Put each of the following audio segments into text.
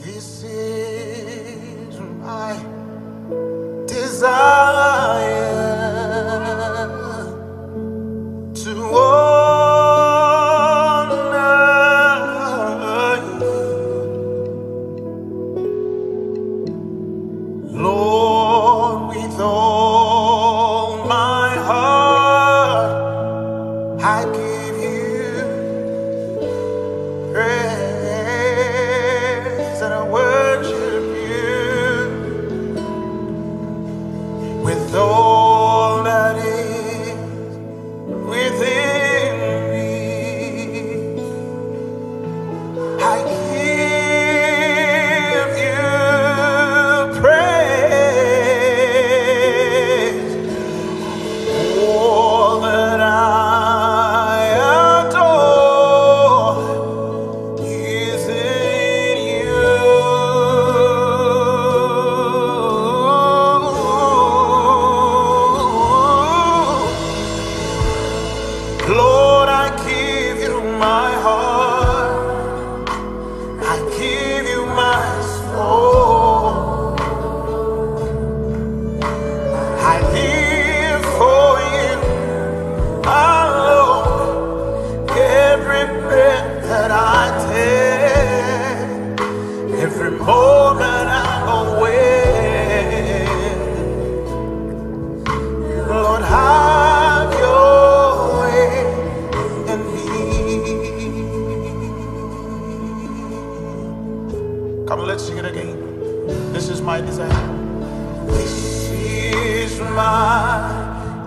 This is my desire. my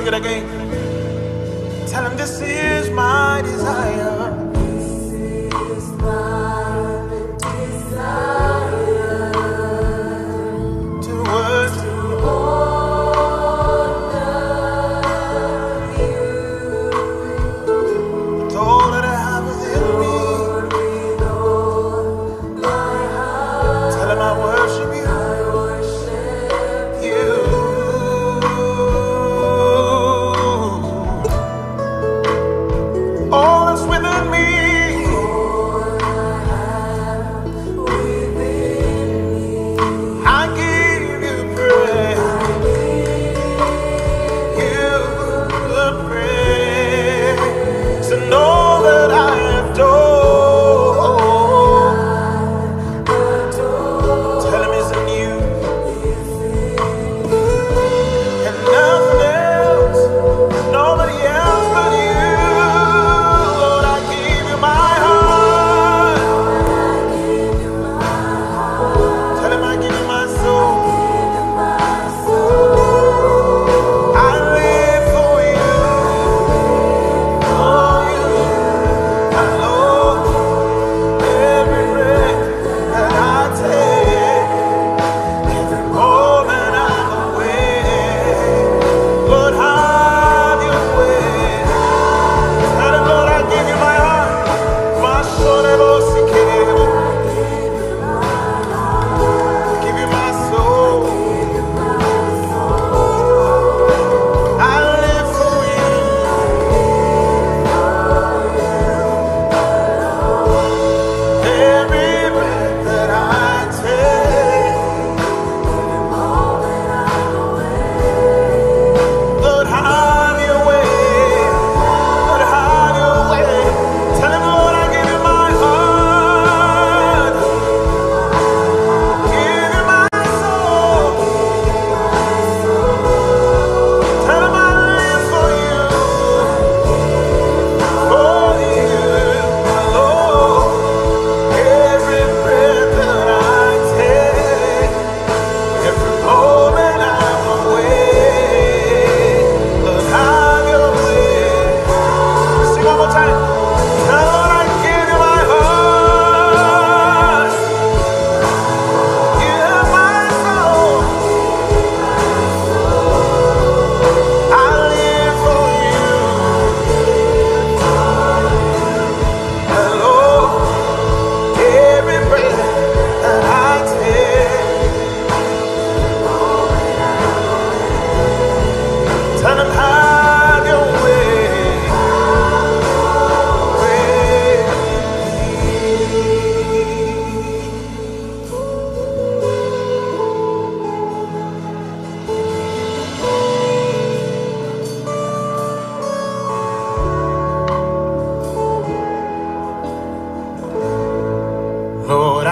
sing it again. Tell him this is my desire.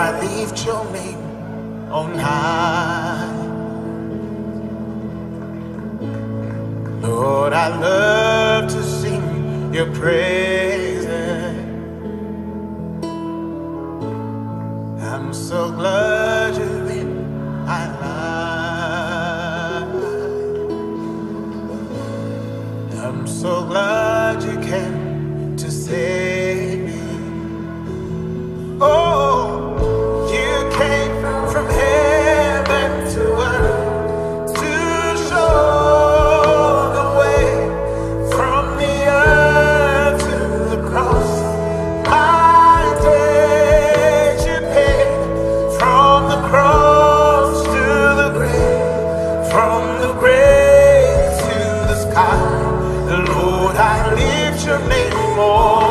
I lift your name on high. Lord, I love to sing your praises. I'm so glad. From the grave to the sky, Lord, I lift your name, more.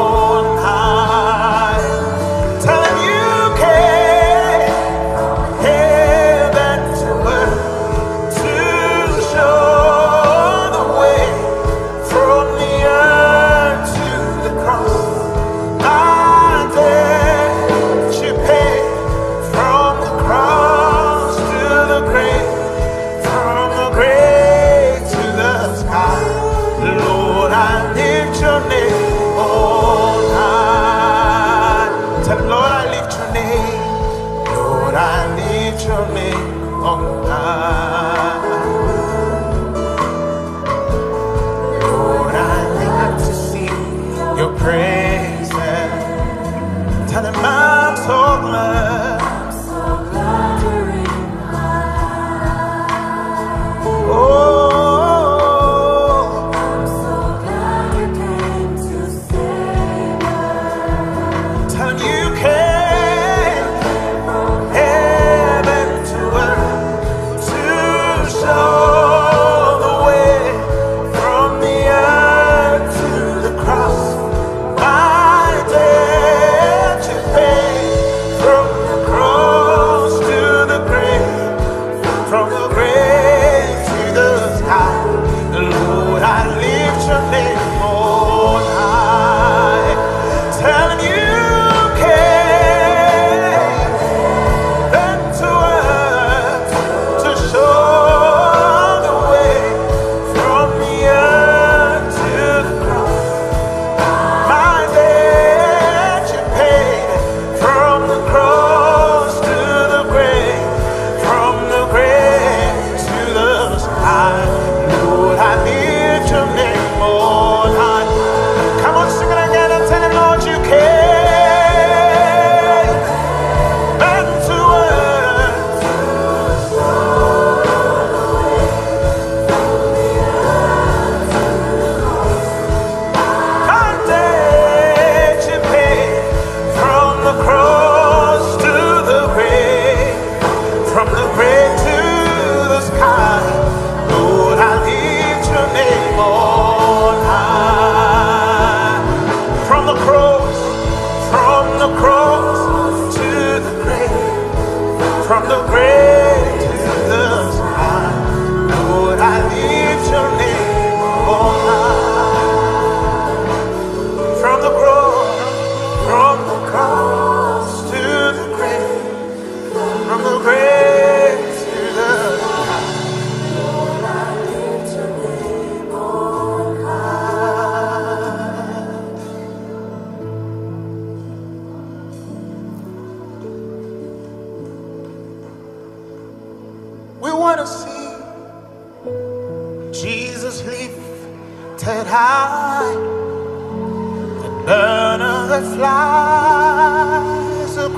pray.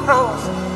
cross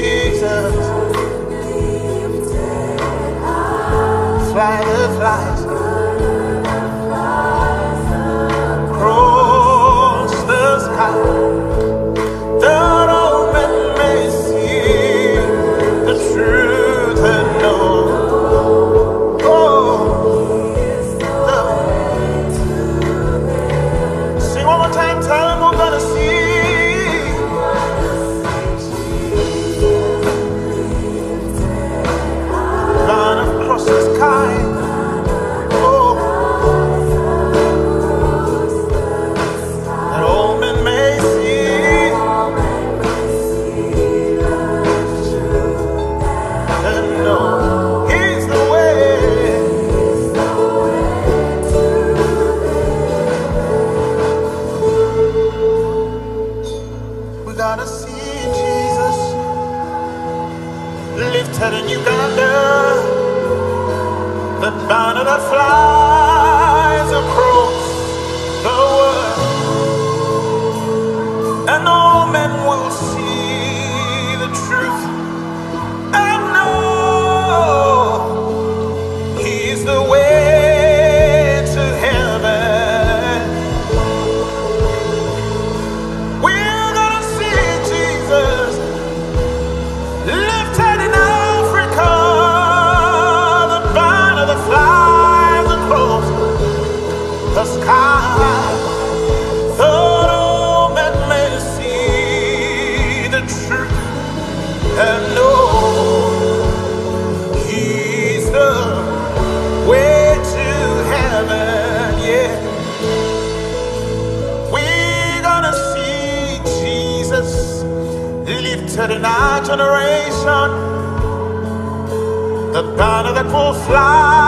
Jesus. fly the Fireflies. generation, the banner that will fly.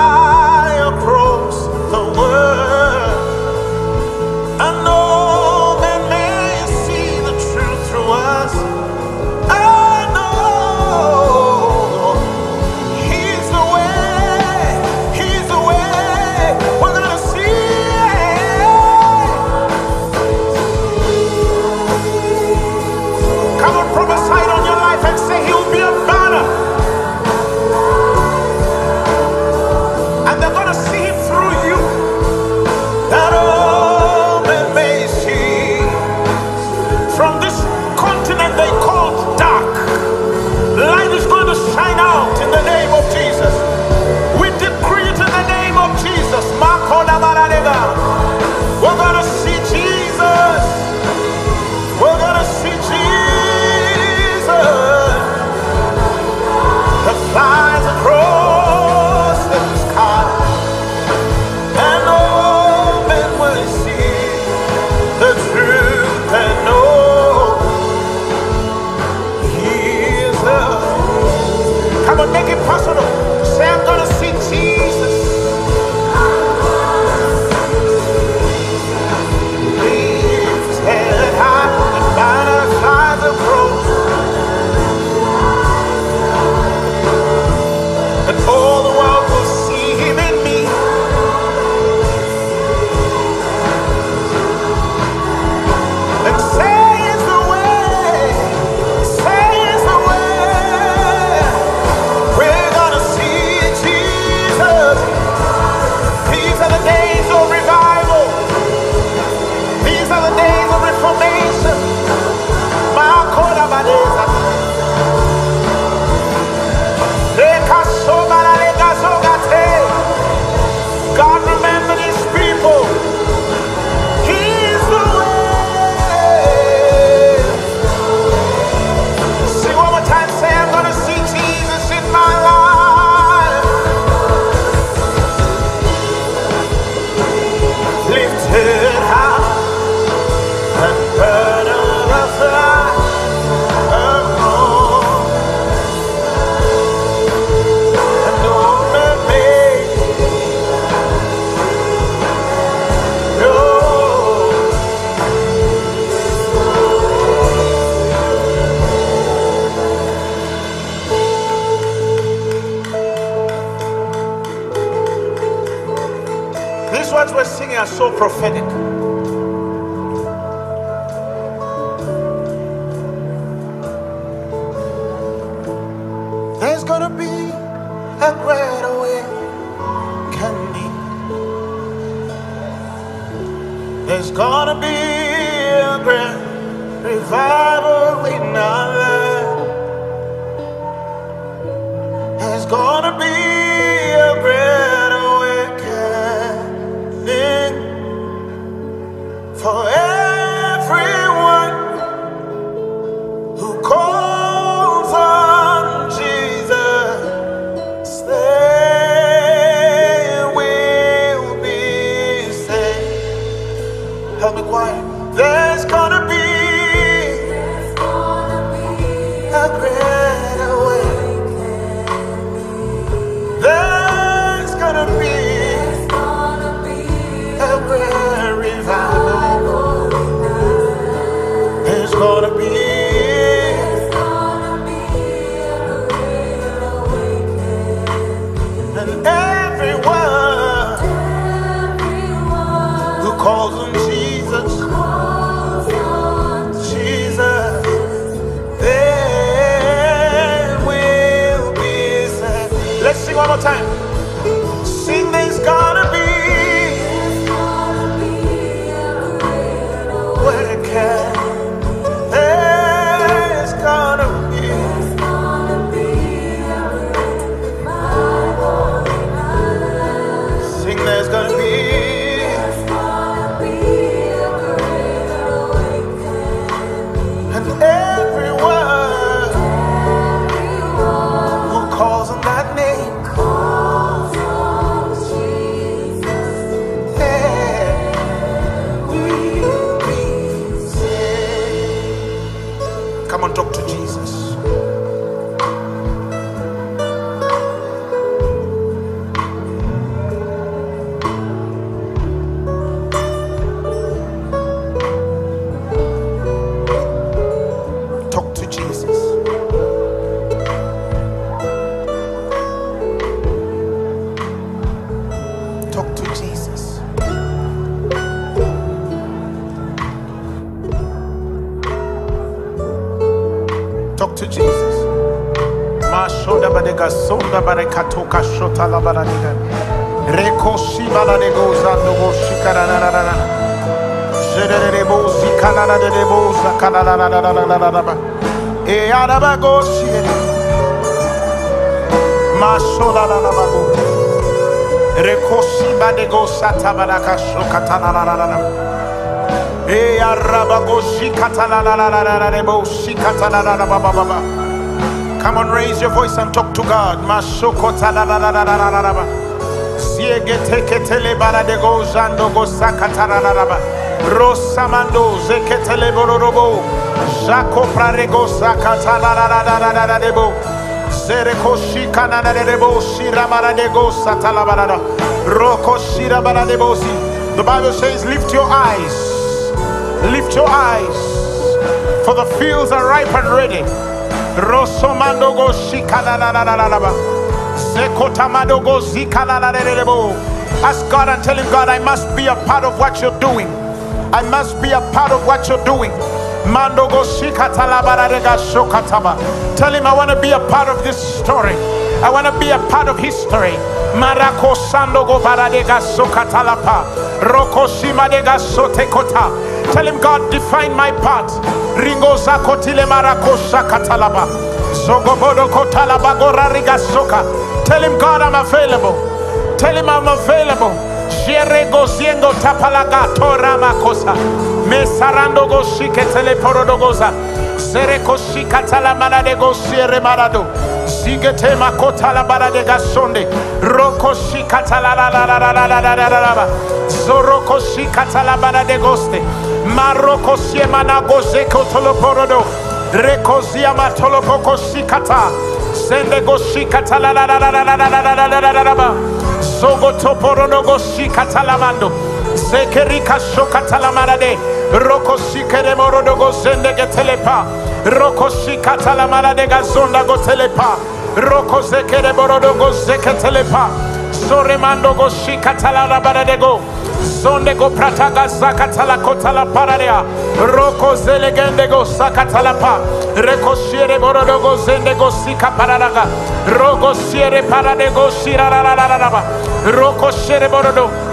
prophetic. There's gonna be a great awakening. There's gonna be a grand revival in us. katoka şota la baranina. Rekoshi bala de gozando goshi karanana. Jerere de bozi kanana de de boza kanana na na na na na na na. E araba goshi. Maşola la la bago. Rekoshi bade gosa tabara kasho katana la la la la. E araba goshi katana la la la la de boshi katana la la ba ba ba ba. Come on, raise your voice and talk to God. Shira Roko shira bara The Bible says lift your eyes. Lift your eyes for the fields are ripe and ready. Rosomando go. Zekotamado go. Ask God and tell him, God, I must be a part of what you're doing. I must be a part of what you're doing. Mando go. Tell him I want to be a part of this story. I want to be a part of history. Marako sando go baradega sokatalapa. Roko shima dega sotekota. Tell him, God, define my part. Ringo zakotile marako shakatalaba. Zogobodo kotalaba gorariga soka. Tell him, God, I'm available. Tell him I'm available. Sherego ziengo tapalaga torama kosa. Mesarando go shike teleporodogoza. Sereko shikatala manade go siere marado. Zigete makota la barade gasonde. Roko shikatala la la la la la la la la la la. Zoroko shikatala barade goste. Maroko siemana gozeko toloporodo. Reko ziama tolopoko shikata. Sende go shikata la la la la la la la la la la la la la la. Zogo toporono go shikata la rokoshikere morodogo sendegetselepa rokoshikatalamanadega sondagotelepa rokozekere borodogo zeketelepa soremandogo shikatalarabaradego sondego prataga zakatala paradea roko zelegendego sakatalapa rekoshiere borodogo zendego sikaparadaga rogosiere paradego shirararararaba rokoshere borodogo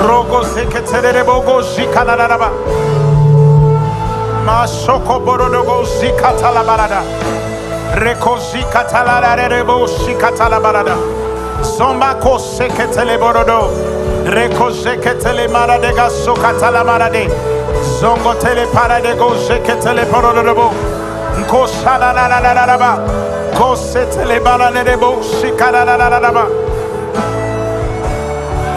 Rogo seketere bogo zika shikanaraba. Mashoko borodogo shikatalabarada. Reko shikatalarebo shikatalabarada. Somako seketele borodo. Reko seketele maradega sokatalamarade. Zongo tele paradego seketele borodobo. Nko shalanaraba. Ko setele baranebo shikaralaraba.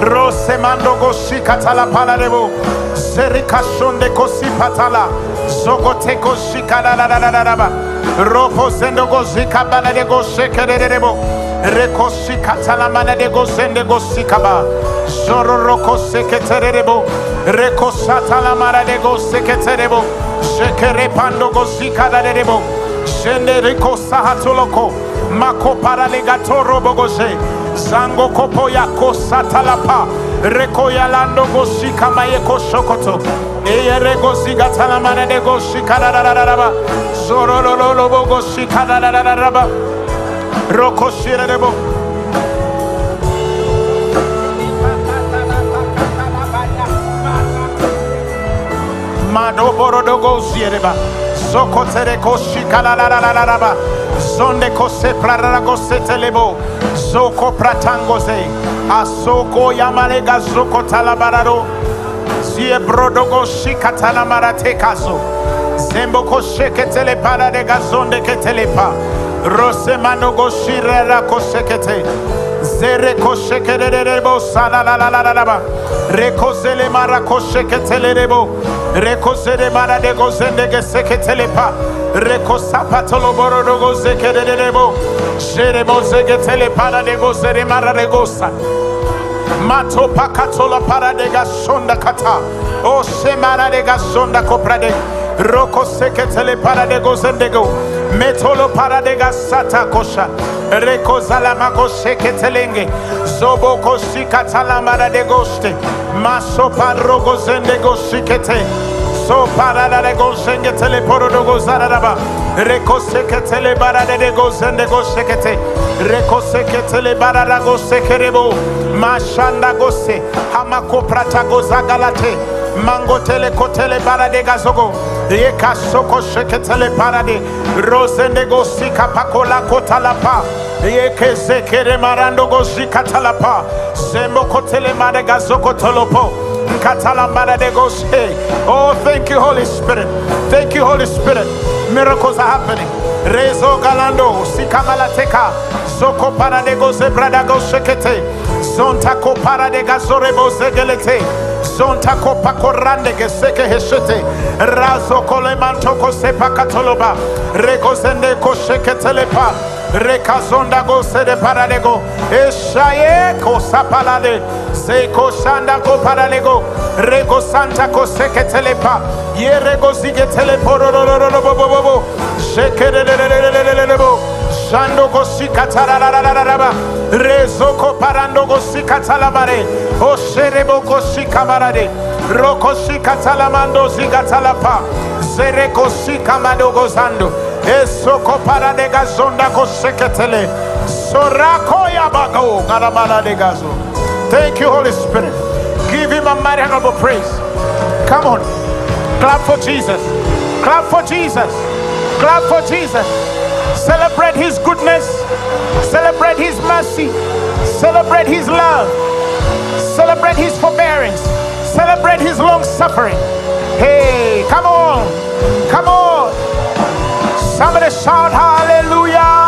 Rose mando goshi katala palarebo serikashonde kosi patala. Zogo te goshi kala la la la la ba. Ropo sendo goshi kabala de goshi goshe kererebo rekoshi katala mana de goshi gosende goshi kaba. Zoro roko seketerebo rekosatala mana de goshe keterebo shekere pando goshi kalalebo shende riko sahatoloko mako paralegatoro bogoshe zango kopo yako satalapa rekoyalando gosikamayeko sokoto eyeregozigatalamanedegosikararararaba Zonde kose madoborodogosiereba sokoterekosikalalarararaba telebo. Zoko pratangoze. Asoko yamalega zoko talabararo. Zie brodogo shika talamaratekazo, zemboko koshe ketele para de gazonde ketelepa. Rose manogo shirera kosekete. Zere koshekerebo sana la la la la la ba. Rekozele mara kosheketelerebo. Rekozele mara de gozende geseketelepa rekosapatolo borodogo zekerebo sheremozegetele paradego seremararegosa mato pakatola paradega Sonda kata o shemaradega shonda koprade roko seketele paradego zendego metolo paradega sata kosha reko zalamako seketelenge mara sikatalamaradegoste maso parogo zendego sikete so para la de shenge tele poro do gozara daba rekoseke tele barada de gozende reko seke tele barada gosekerebo mashanda gose hamako prata gozagalate mango tele kotele barade gazogo yeka soko seke tele barade rozende gosika pakola kotalapa yeke sekere marando gosika talapa sembo kotele mare gazoko tolopo Oh, thank you, Holy Spirit. Thank you, Holy Spirit. Miracles are happening. Rezo galando, sikamalateka. Soko para de go zebrada go shekete. Zonta ko para de gazorebo zegelete. Zonta ko pakorande geseke heshete. Razo kole manto ko sepa katoloba. Reko zende ko sheketelepa. Rekazonda go sede paradego. Eshaye ko sapalade. Seko shanda ko paradego. Rego santa ko seketelepa. Ye rego zigetele porororororobobobo. Shekerelelelelelelebo. Shando go sikatararararaba. Rezo ko parando go sikatalabare. O sherebo go sikamarade. Roko sikatalamando zigatalapa. Zereko sikamado gozando. Esoko para de gazonda ko seketele. Sorako yabago garabala de gazo. Thank you, Holy Spirit. Give him a mighty honorable praise. Come on. Clap for Jesus. Clap for Jesus. Clap for Jesus. Celebrate his goodness. Celebrate his mercy. Celebrate his love. Celebrate his forbearance. Celebrate his long suffering. Hey, come on. Come on. Somebody shout hallelujah.